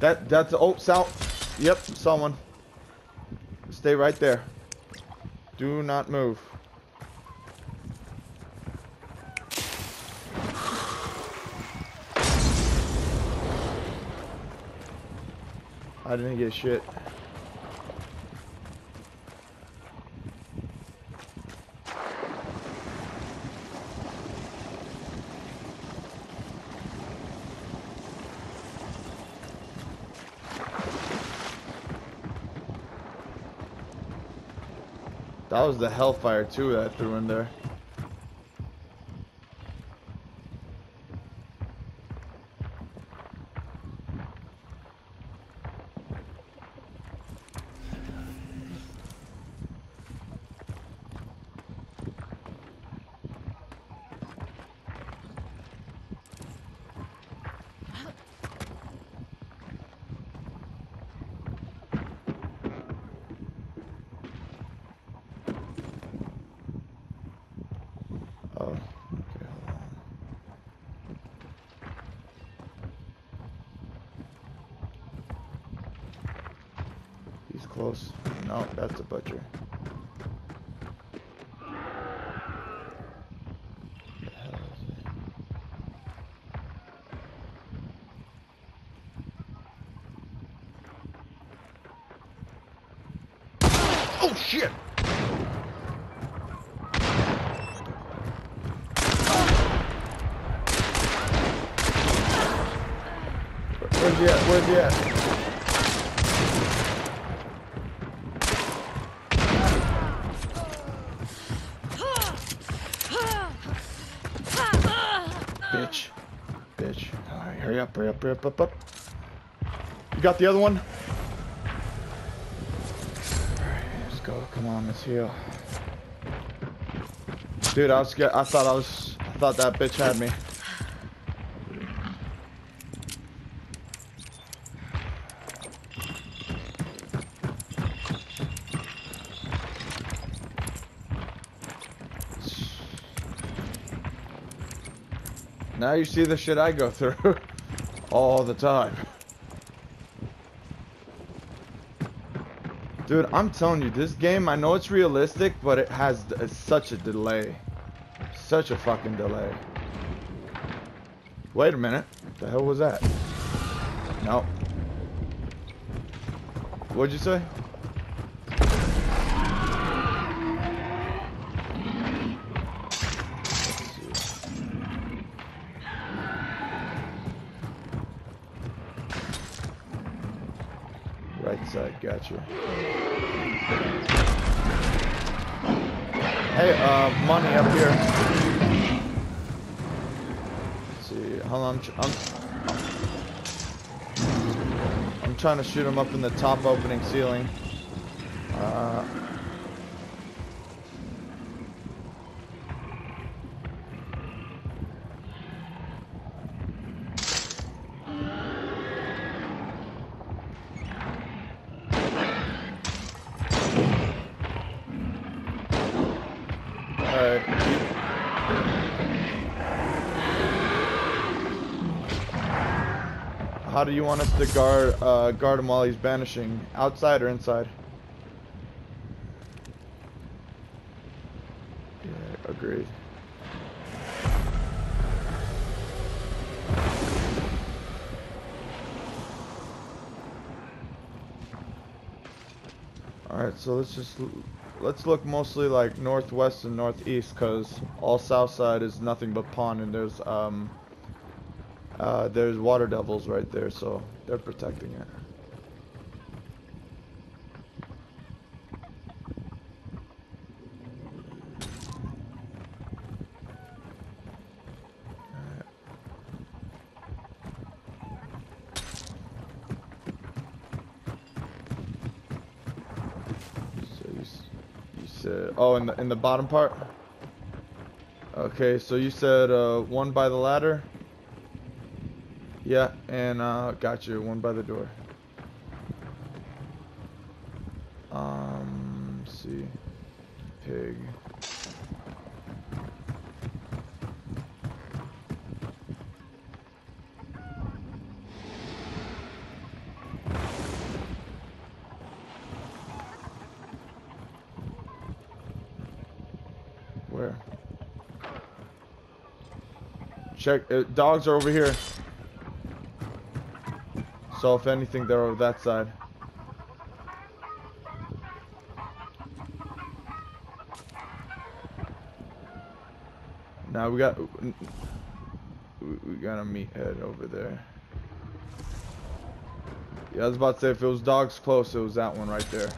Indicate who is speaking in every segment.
Speaker 1: That that's oh south. Yep, someone. Stay right there. Do not move. I didn't get shit. That was the Hellfire too that I threw in there. Close. No, that's butcher. The it? Oh shit! Where's he at? Where's he at? Bitch. Bitch. Alright, up, hurry up, hurry up, up, up. You got the other one? Alright, let's go. Come on, let's heal. Dude, I was scared. I thought I was. I thought that bitch had me. Now you see the shit I go through all the time. Dude, I'm telling you, this game, I know it's realistic, but it has such a delay. Such a fucking delay. Wait a minute. What the hell was that? No. What'd you say? Right side, gotcha. Hey, uh, money up here. Let's see, hold on, I'm, I'm, I'm trying to shoot him up in the top opening ceiling. Uh, How do you want us to guard uh, guard him while he's banishing? Outside or inside? Yeah, agreed. All right, so let's just let's look mostly like northwest and northeast, cause all south side is nothing but pond, and there's um uh, there's water devils right there, so they're protecting it. Oh, in the in the bottom part. Okay, so you said uh, one by the ladder. Yeah, and uh, got you. One by the door. Um, see. Pig. Where? Check. Uh, dogs are over here. So if anything, they're over that side. Now we got we got a meathead over there. Yeah, I was about to say if it was dogs close, it was that one right there.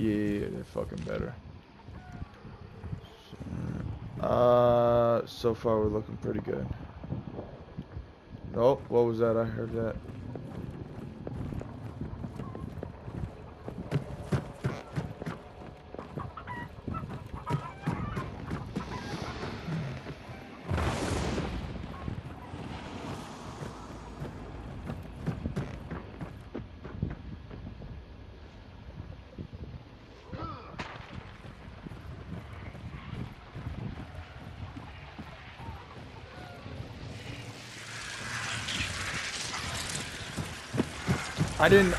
Speaker 1: Yeah, they're fucking better. Uh, so far we're looking pretty good. Oh, what was that? I heard that. I didn't.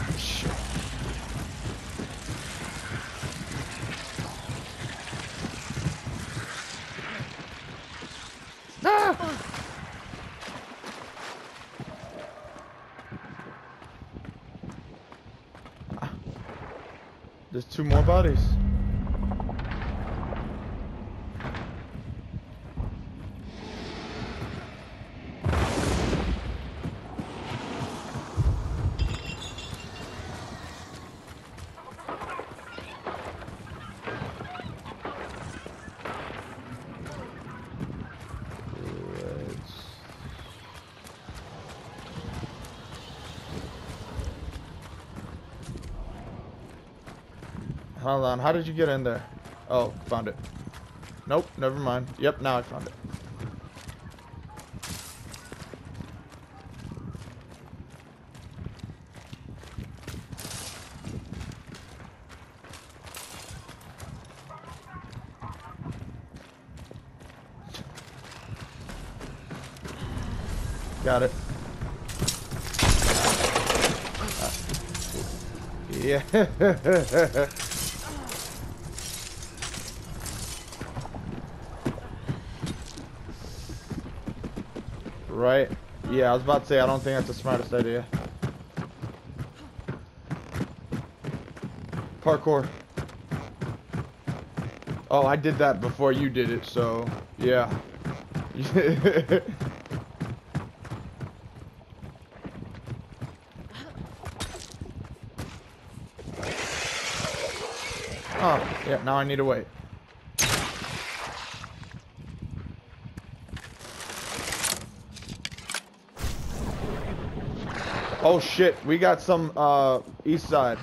Speaker 1: Ah! There's two more bodies. Let's- Hold on, how did you get in there? Oh, found it. Nope, never mind. Yep, now I found it. Got it. Yeah. right? Yeah, I was about to say, I don't think that's the smartest idea. Parkour. Oh, I did that before you did it, so, yeah. oh, yeah, now I need to wait. Oh shit, we got some uh east side.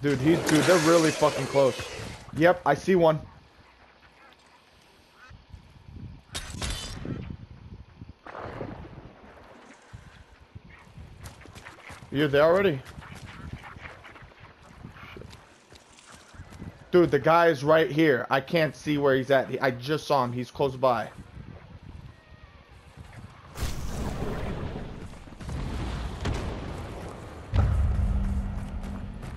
Speaker 1: Dude, he's dude, they're really fucking close. Yep, I see one. You're there already? Dude, the guy is right here. I can't see where he's at. I just saw him. He's close by.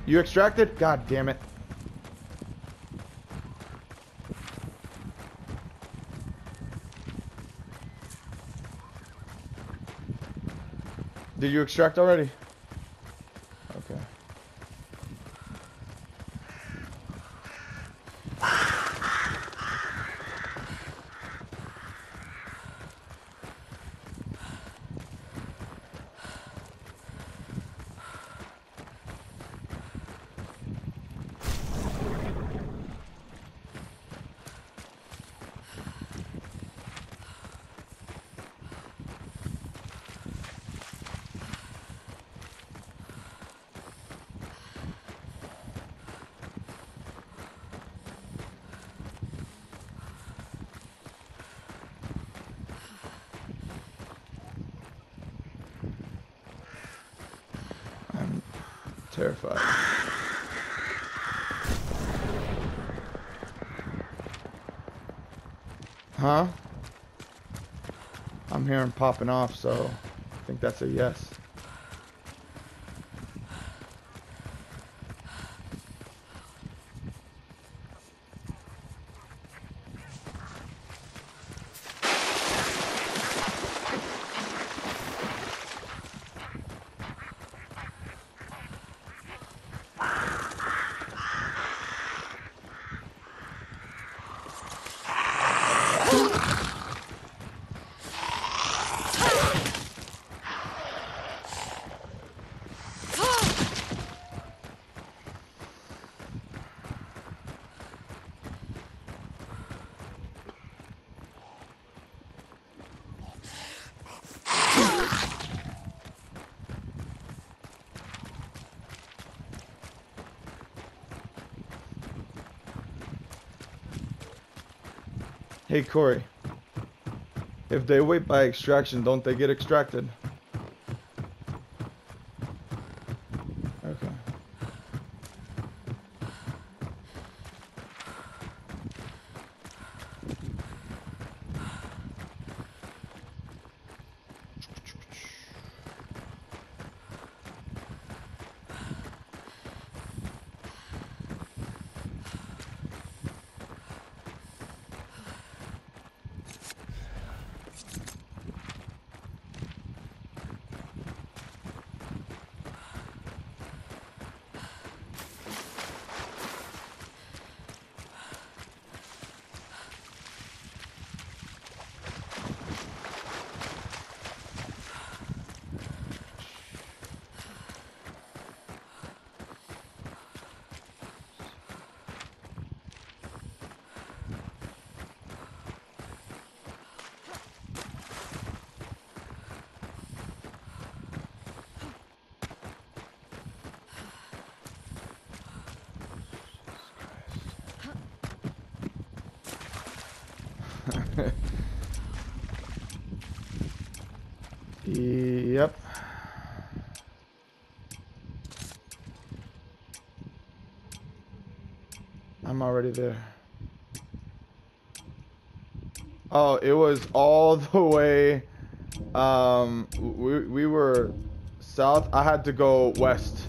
Speaker 1: You extracted? God damn it. Did you extract already? Terrified. Huh? I'm hearing popping off, so I think that's a yes. Hey Corey, if they wait by extraction, don't they get extracted? Okay. yep. I'm already there. Oh, it was all the way. Um, we we were south. I had to go west.